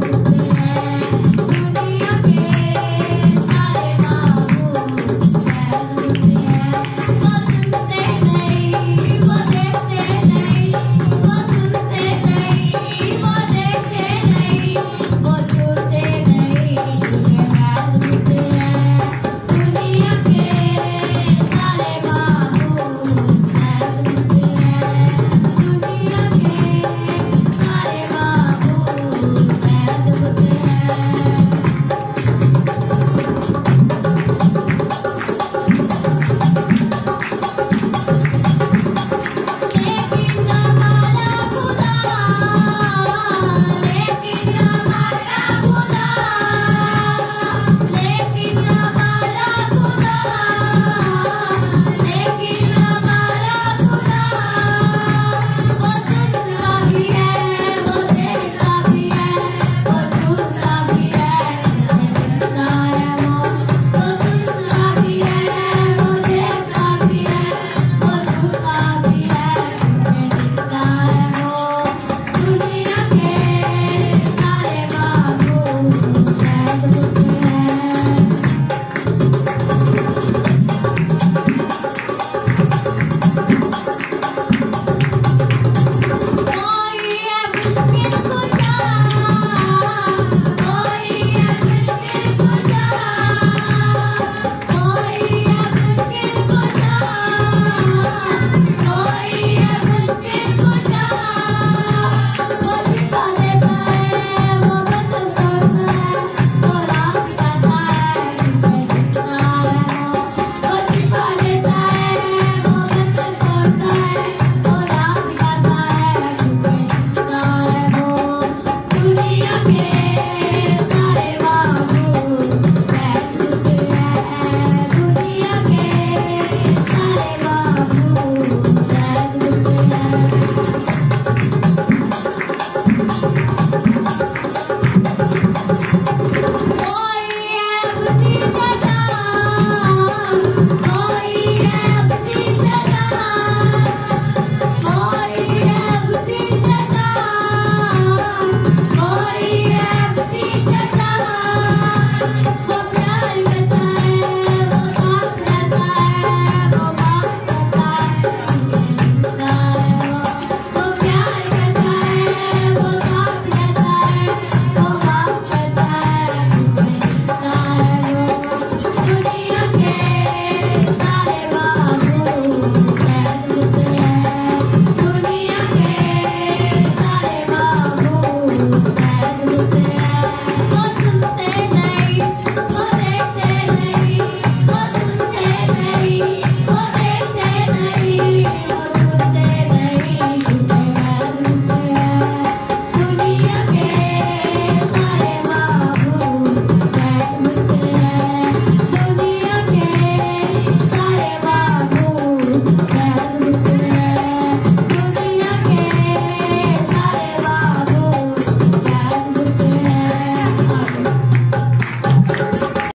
the